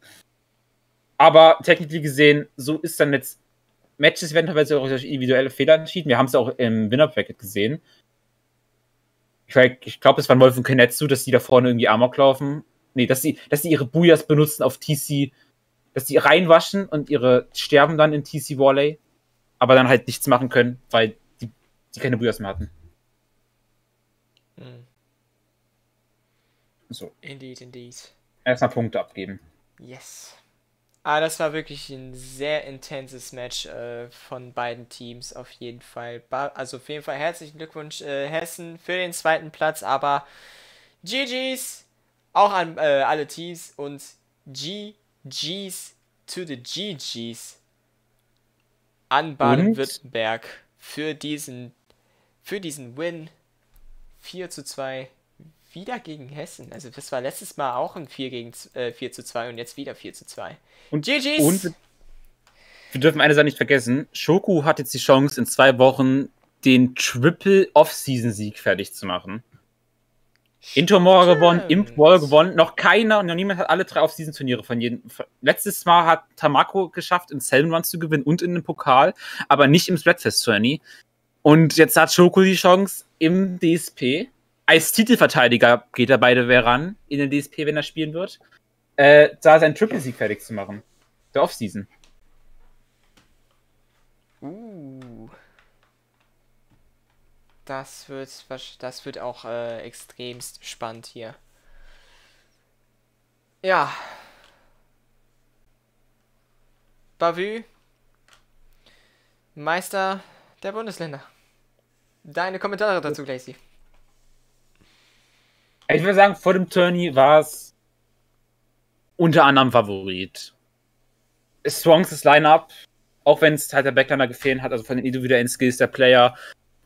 Aber technisch gesehen, so ist dann jetzt Matches werden teilweise auch durch individuelle Fehler entschieden. Wir haben es auch im Winner Bracket gesehen. Ich, ich glaube, es war Wolf und Kenetsu, dass die da vorne irgendwie Amok laufen. Nee, dass sie, dass sie ihre Buyas benutzen auf TC dass die reinwaschen und ihre sterben dann in TC Warley, aber dann halt nichts machen können, weil die, die keine Buyas mehr hatten. Hm. So. Indeed, indeed. Erstmal Punkte abgeben. Yes. Ah, das war wirklich ein sehr intensives Match äh, von beiden Teams, auf jeden Fall. Also auf jeden Fall herzlichen Glückwunsch äh, Hessen für den zweiten Platz, aber GG's auch an äh, alle Teams und G Gs to the GGs an Baden-Württemberg für diesen, für diesen Win. 4 zu 2 wieder gegen Hessen. Also das war letztes Mal auch ein 4, gegen, äh, 4 zu 2 und jetzt wieder 4 zu 2. Und GGs! Und wir dürfen eine Sache nicht vergessen. Shoku hat jetzt die Chance, in zwei Wochen den Triple Off-Season-Sieg fertig zu machen. Intomora gewonnen, Imp Wall gewonnen. Noch keiner und noch niemand hat alle drei auf diesen Turniere von jedem. Letztes Mal hat Tamako geschafft, in Selben Run zu gewinnen und in den Pokal, aber nicht im Splatfest Tourney. Und jetzt hat Shoko die Chance im DSP. Als Titelverteidiger geht er beide ran in den DSP, wenn er spielen wird. Äh, da seinen Triple-Sieg fertig zu machen. Der Offseason. Uh. Das wird, das wird auch äh, extremst spannend hier. Ja. Bavü. Meister der Bundesländer. Deine Kommentare dazu, Glacy. Ich würde sagen, vor dem Tourney war es unter anderem Favorit. Strongs Line-Up, auch wenn es halt der Backliner gefehlt hat, also von den individuellen Skills der Player,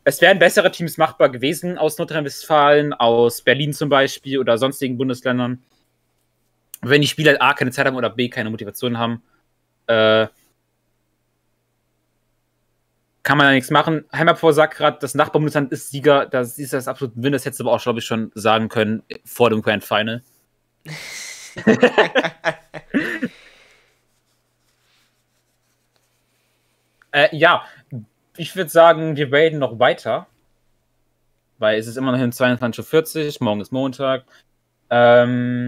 es wären bessere Teams machbar gewesen aus Nordrhein-Westfalen, aus Berlin zum Beispiel oder sonstigen Bundesländern. Wenn die Spieler A keine Zeit haben oder B keine Motivation haben, äh, kann man da nichts machen. Heimatpor sagt gerade, das Nachbarbundesland ist Sieger. Das ist das absolute Win. Das hättest du aber auch, glaube ich, schon sagen können vor dem Grand Final. äh, ja, ich würde sagen, wir raiden noch weiter. Weil es ist immer noch um 22.40 Uhr, morgen ist Montag. Ähm,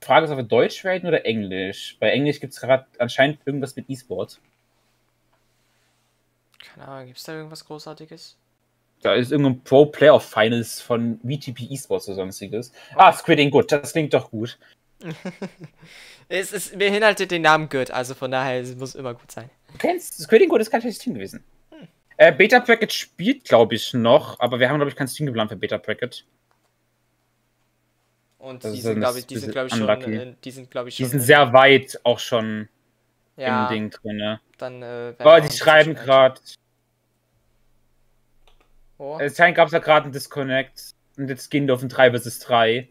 Frage ist, ob wir Deutsch raiden oder Englisch? Bei Englisch gibt es gerade anscheinend irgendwas mit E-Sport. Keine Ahnung, gibt es da irgendwas Großartiges? Da ist irgendein Pro Playoff Finals von VTP Esports oder sonstiges. Ah, Squidding, gut, das klingt doch gut. es ist, beinhaltet den Namen Good, also von daher es muss immer gut sein. Du kennst Squid Good, ist kein schlechtes Team gewesen. Hm. Äh, Beta Bracket spielt, glaube ich, noch, aber wir haben, glaube ich, kein Team geplant für Beta Bracket. Und die sind, glaube ich, die sind, glaube ich, schon, äh, die sind, glaube ich, schon. Die sind sehr weit auch schon ja, im Ding drin, ne? Dann, äh, oh, die schreiben gerade. Oh. Es gab es ja gerade einen Disconnect. Und jetzt gehen wir auf ein 3 vs 3.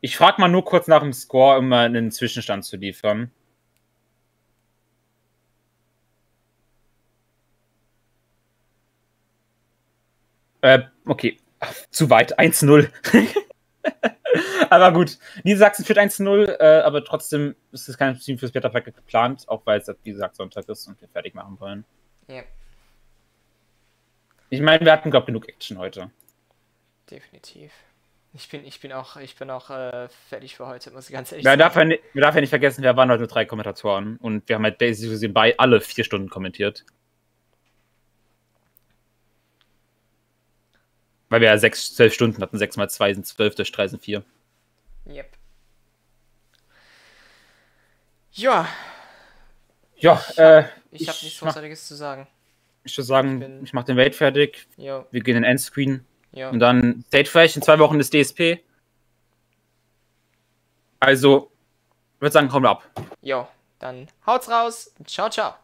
Ich frage mal nur kurz nach dem Score, um mal einen Zwischenstand zu liefern. Äh, okay. Ach, zu weit. 1-0. aber gut. Niedersachsen führt 1-0, äh, aber trotzdem ist es kein Team fürs Beta Pack geplant, auch weil es, wie gesagt, Sonntag ist und wir fertig machen wollen. Ja. Ich meine, wir hatten, glaube genug Action heute. Definitiv. Ich bin, ich bin auch, ich bin auch äh, fertig für heute, muss ich ganz ehrlich sagen. Darf ja, nicht, wir darf ja nicht vergessen, wir waren heute nur drei Kommentatoren und wir haben halt basically bei alle vier Stunden kommentiert. Weil wir ja sechs, zwölf Stunden hatten, sechs mal zwei sind zwölf, durch drei sind vier. Yep. Ja. Ja, äh. Ich, ich habe nichts Großartiges zu sagen. Ich würde sagen, Ich bin- ich mache den Welt fertig. Jo, Wir gehen in den Endscreen. jo. Und dann State Fresh in zwei Wochen das DSP. Also, ich würde sagen, kommen wir ab. Jo, dann haut's raus. Ciao, ciao.